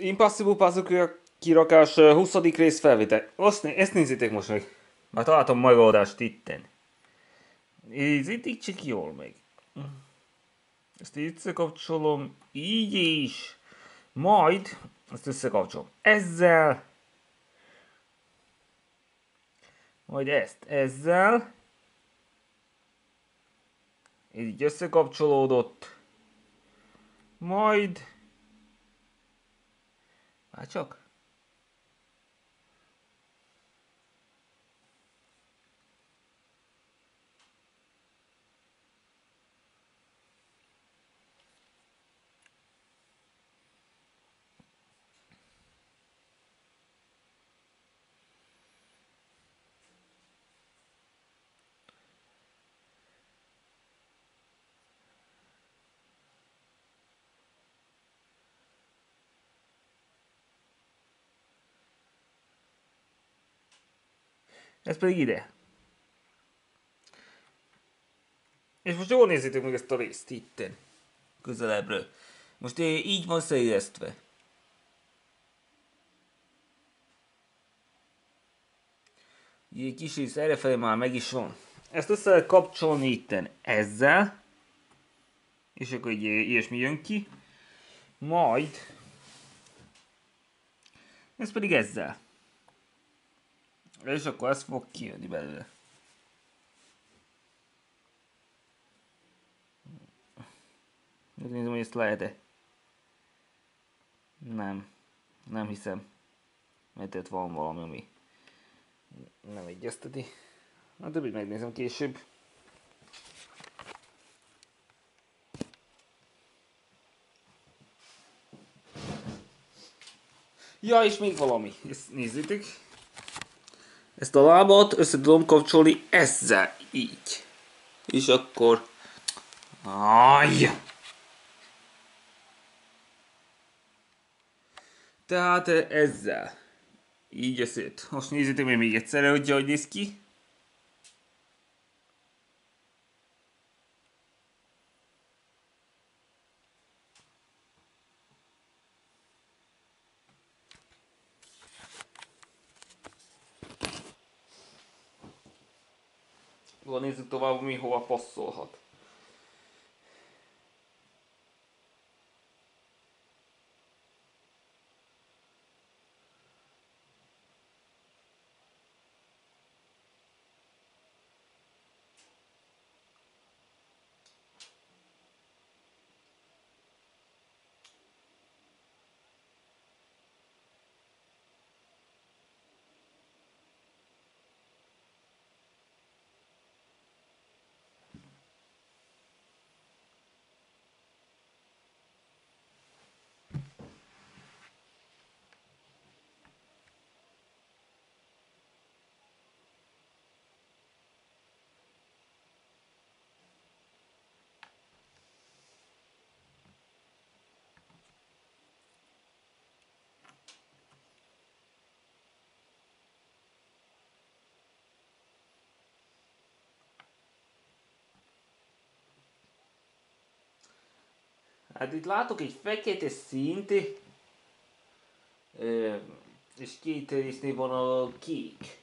Impossible Puzzle kirakás 20. rész felvétel. Azt, ezt nézzétek most meg. Már találtam megoldást itten. Nézzétek csak jól meg. Ezt összekapcsolom így is. Majd ezt összekapcsolom ezzel. Majd ezt ezzel. Így összekapcsolódott. Majd... Már Ez pedig ide. És most jól nézzétek meg ezt a részt itten. Közelebbről. Most így van szerjesztve. Egy kis rész errefelé már meg is van. Ezt össze lehet kapcsolni itten ezzel. És akkor így ilyesmi jön ki. Majd. Ez pedig ezzel. És akkor ez fog kijönni belőle. Megnézem, hogy ezt lehet-e. Nem. Nem hiszem. Mert itt van valami, ami nem egyezteti. Na, többit megnézem később. Ja, és még valami. Ezt nézzétek. Ezt a lábat össze tudom kapcsolni ezzel, így. És akkor... Ajj! Tehát ezzel. Így összét. Most nézzétek meg még egyszer, hogy hogy néz ki. Akkor nézzük tovább, mi hova passzolhat. Hát itt látok egy fekete színt, és két résznél van a kék.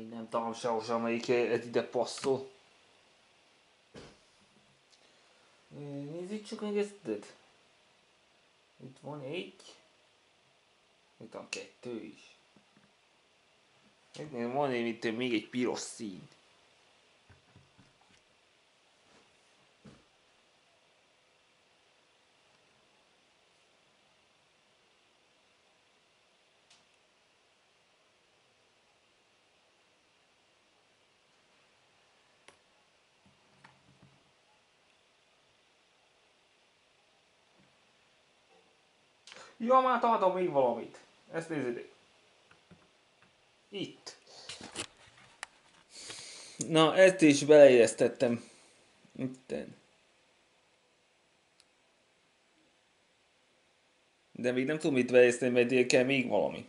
Aj, nem tudom sehol sem, amelyik ide passzol. Nézzük meg ezt. Itt van egy. Itt van kettő is. Itt van itt még egy piros szín. Ja, már találtam még valamit. Ezt nézzétek. Itt. Na, ezt is beleéreztettem. Itten. De még nem tudom mit beérezteni, mert kell még valami.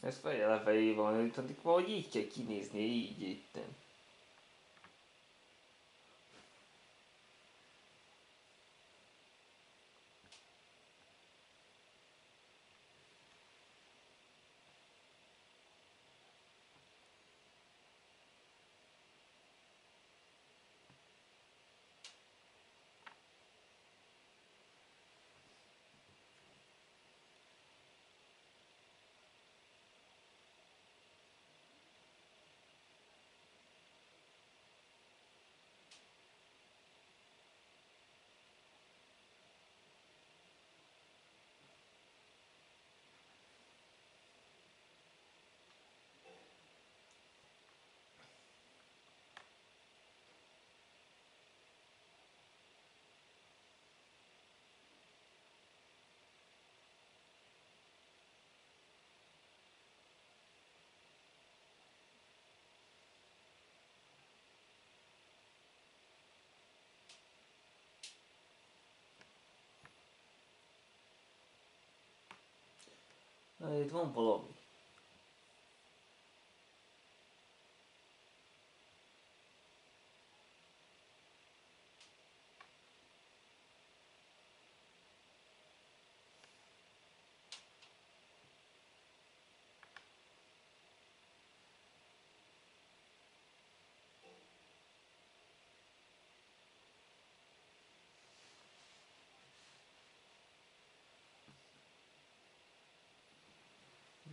Ez feje lefelé van, addig valahogy így kell kinézni, így itten. Na, itt van valami.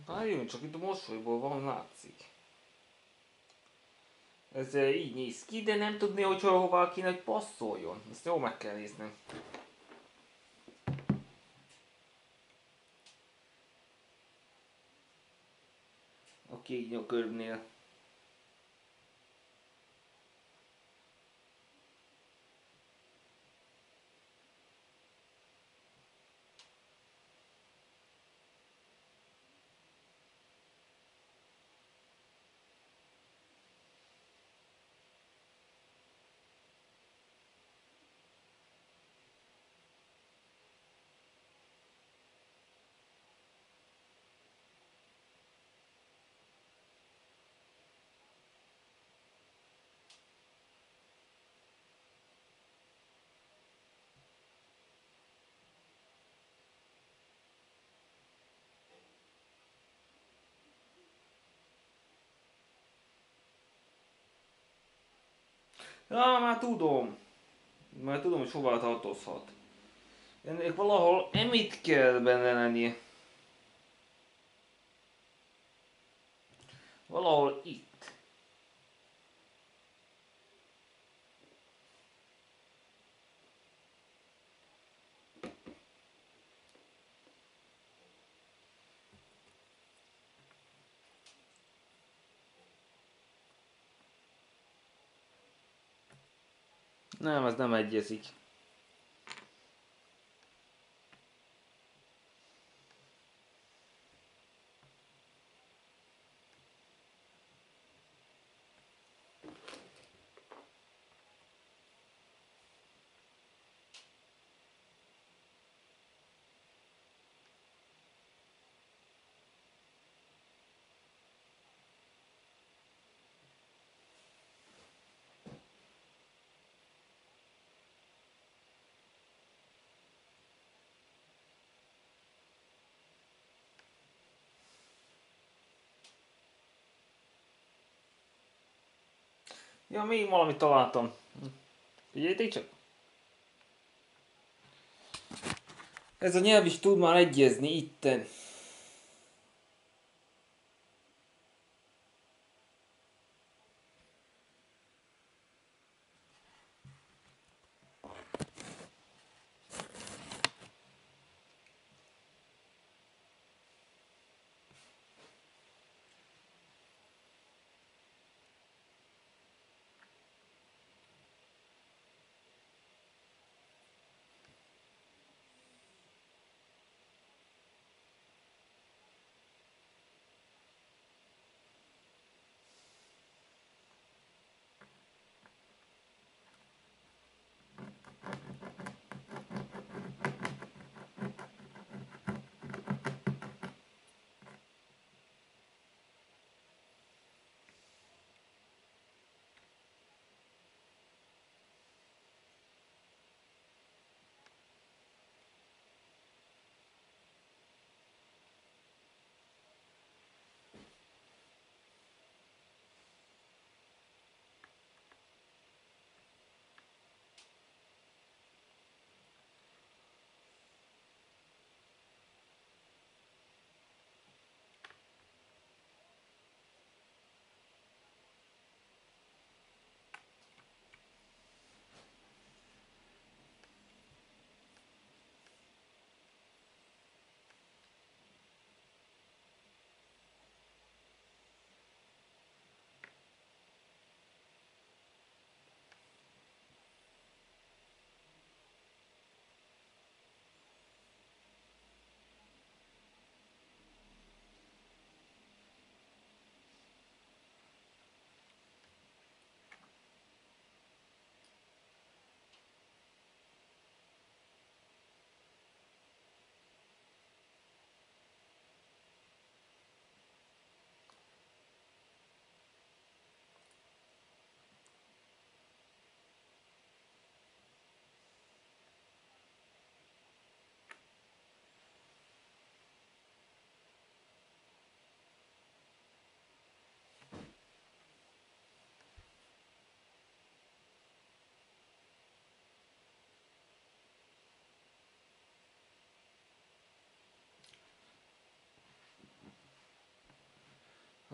Várjon, csak itt a mosolyból van látszik. Ez eh, így néz ki, de nem tudni, hogy hova kéne, hogy passzoljon. Ezt jól meg kell néznem. A nyakörvnél. Ja, már tudom. Már tudom, hogy hova tartozhat. Ennek valahol emit kell benne lennie. Valahol itt. Nem, ez nem egyezik. Ja, még valamit találtam. Figyeljétek csak. Ez a nyelv is tud már egyezni itten.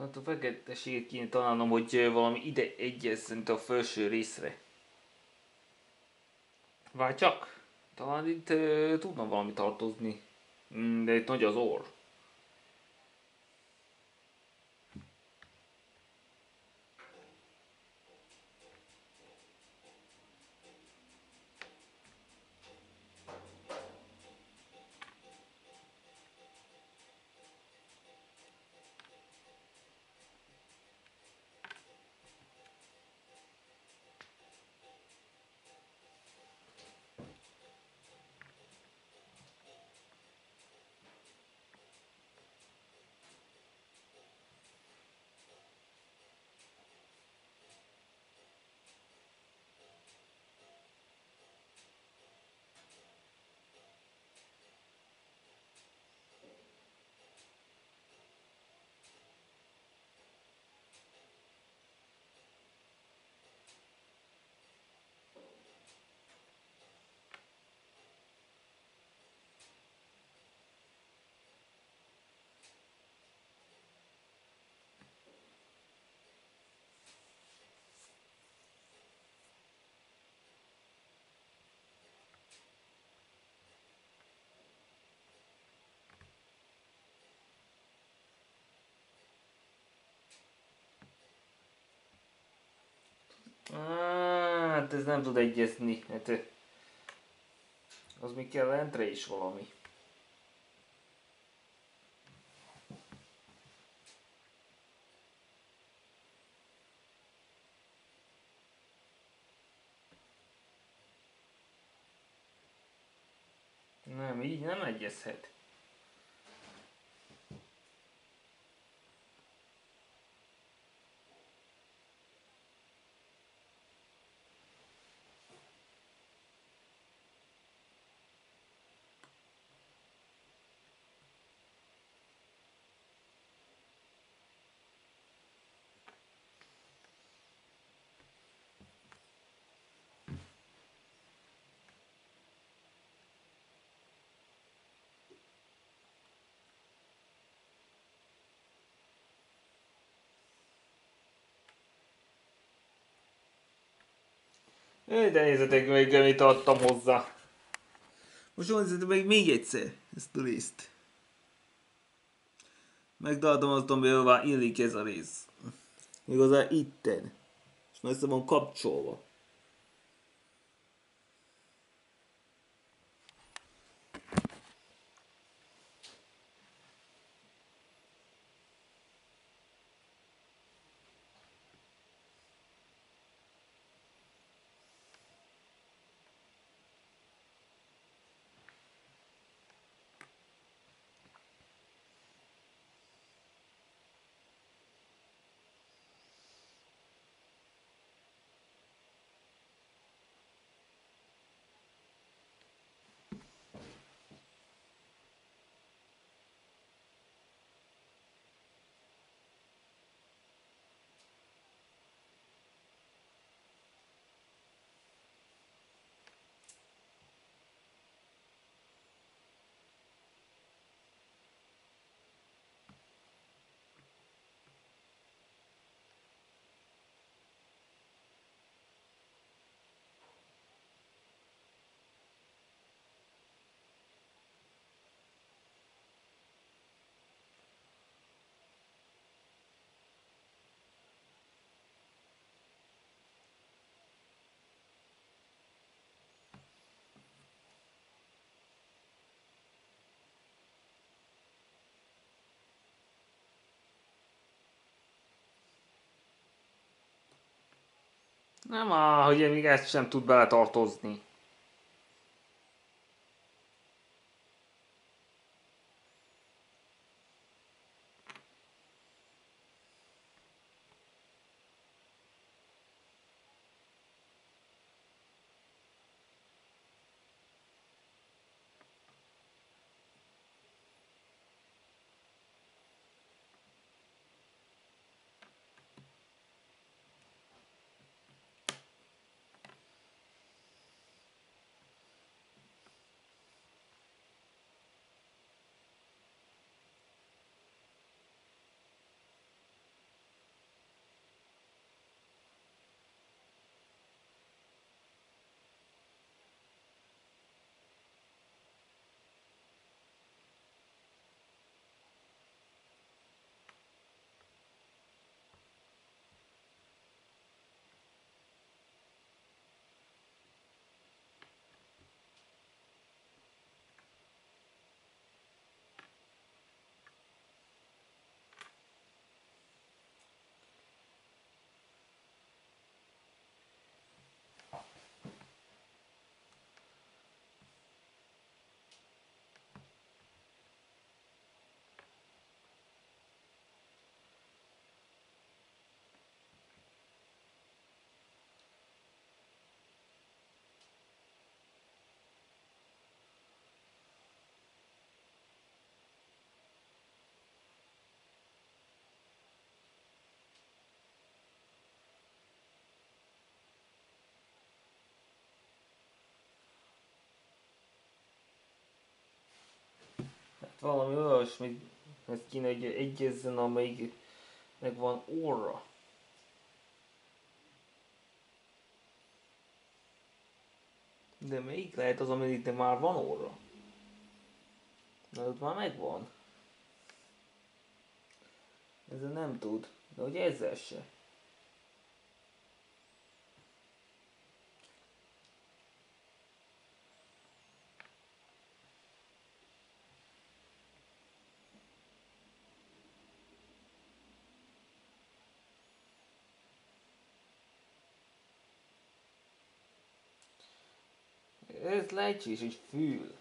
Hát a feketeséget kéne találnom, hogy valami ide egyezzen a felső részre. Várj csak! Talán itt uh, tudna valami tartozni. Mm, de itt nagy az orr. Hát ez nem tud egyezni. Hát, az még kell lentre is valami. Nem, így nem egyezhet. Hé, de nézzetek meg, mit adtam hozzá. Most nézzetek meg még egyszer ezt a részt. Megtartom azt, amivel illik ez a rész. Igazán itten. És messze van kapcsolva. Nem áll, hogy még ezt sem tud beletartozni. Valami olyasmi, ez kéne, hogy egyezzen, amelyik meg van óra. De melyik lehet az, de már van óra? Na, ott már megvan. Ezzel nem tud. De hogy ezzel se. Ez lehetséges, hogy fül.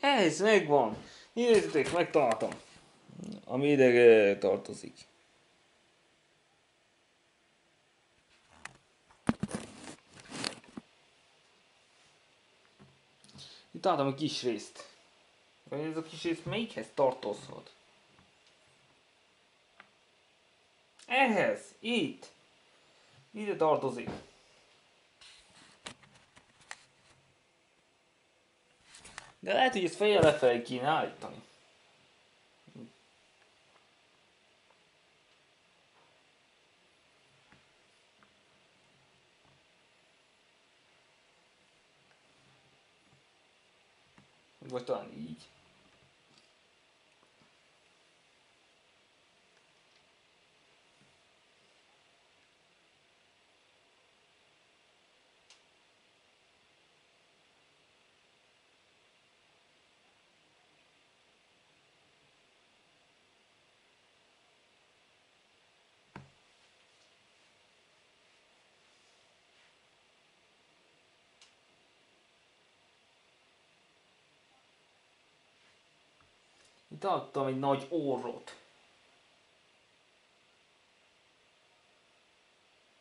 Ez megvan. Nézzétek, megtaláltam. Ami ide tartozik. Itt találtam egy kis részt. Vagy ez a kis rész melyikhez tartozhat? Ehhez, itt. Ide tartozik. De lehet, hogy ezt fejjel lefelé kéne állítani. Vagy talán így. Itt adtam egy nagy orrot.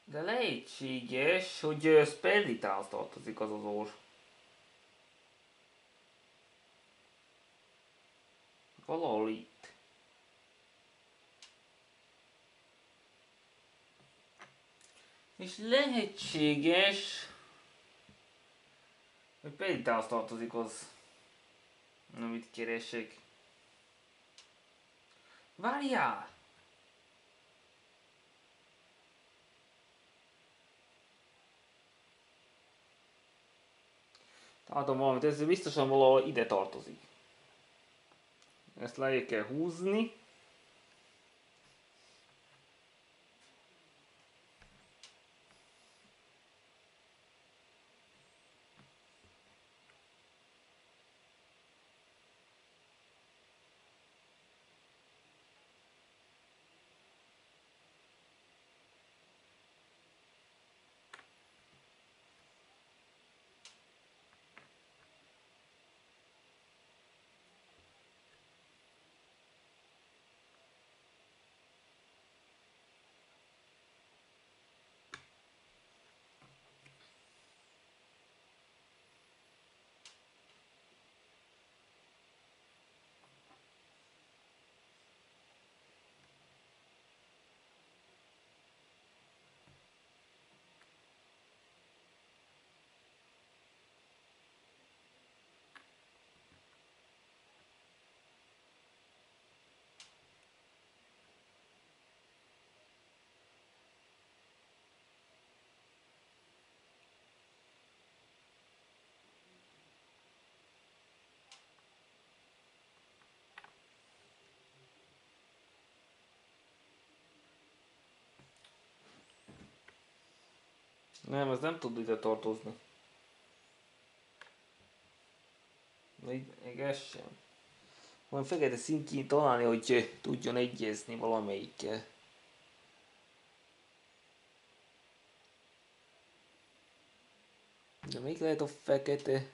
De lehetséges, hogy Spellitához tartozik az az orr. Valahol itt. És lehetséges, hogy Spellitához tartozik az, amit keresek. Várjál! Találtam valamit, ez biztosan valahol ide tartozik. Ezt le kell húzni. Nem, ez nem tud ide tartozni. Még, még ez sem. Van fekete szintjén találni, hogy tudjon egyezni valamelyikkel. De még lehet a fekete?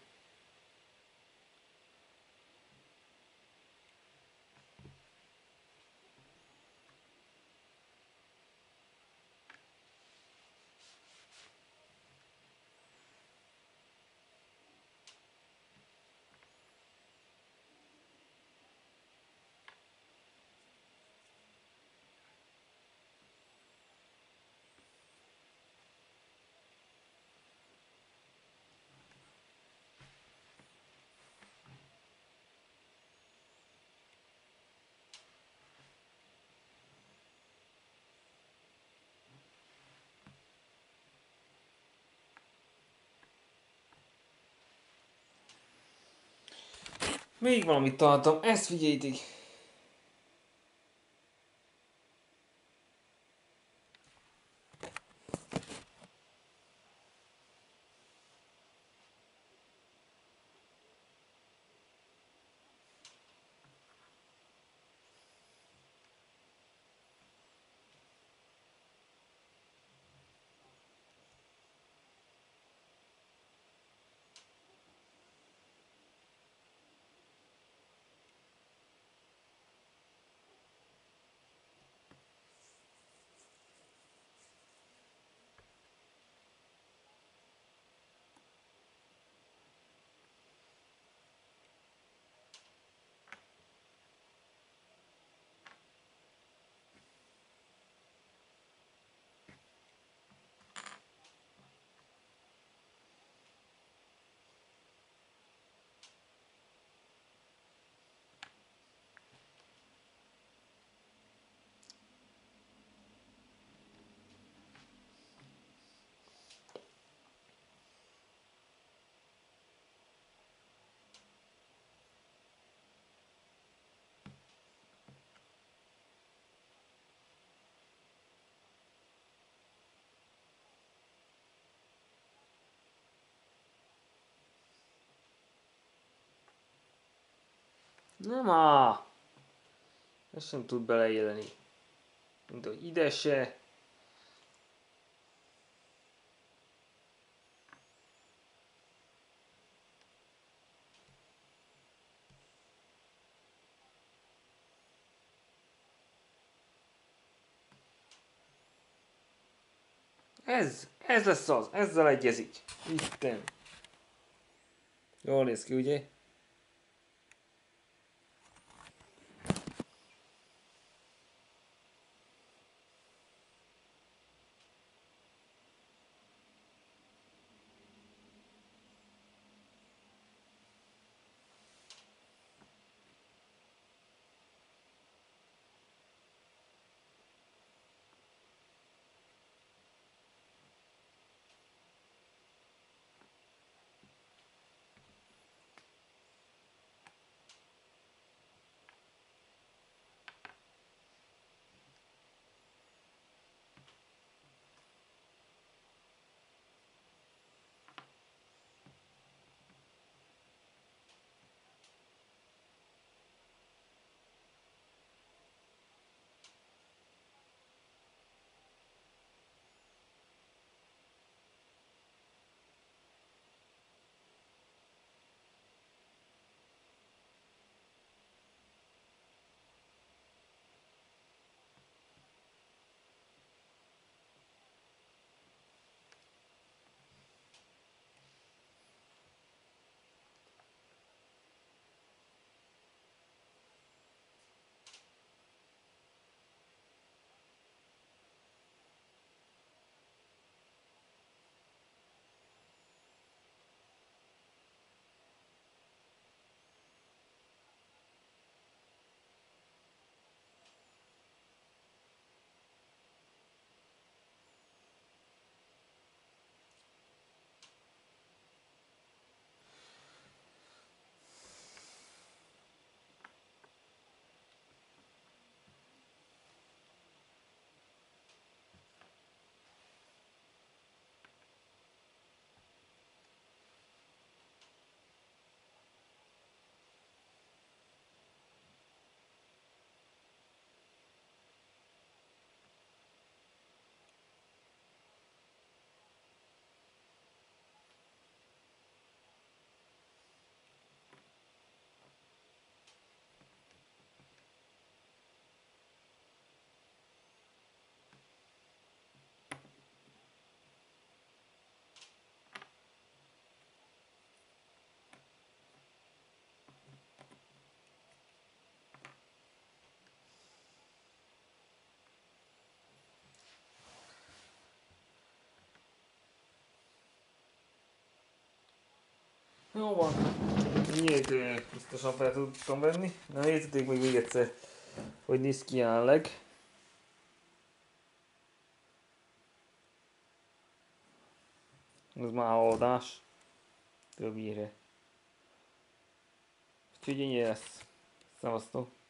Még valamit találtam, ezt figyeljétek! Nem á! Ez sem tud beleélni. Mint hogy ide se. Ez, ez lesz az, ezzel egyezik. Itten. Jól néz ki, ugye? Jó van. Biztosan fel tudtam venni. Na nézzétek még még egyszer, hogy néz ki jelenleg. Ez már oldás. Többnyire. Úgyhogy ennyi lesz. Szevasztok.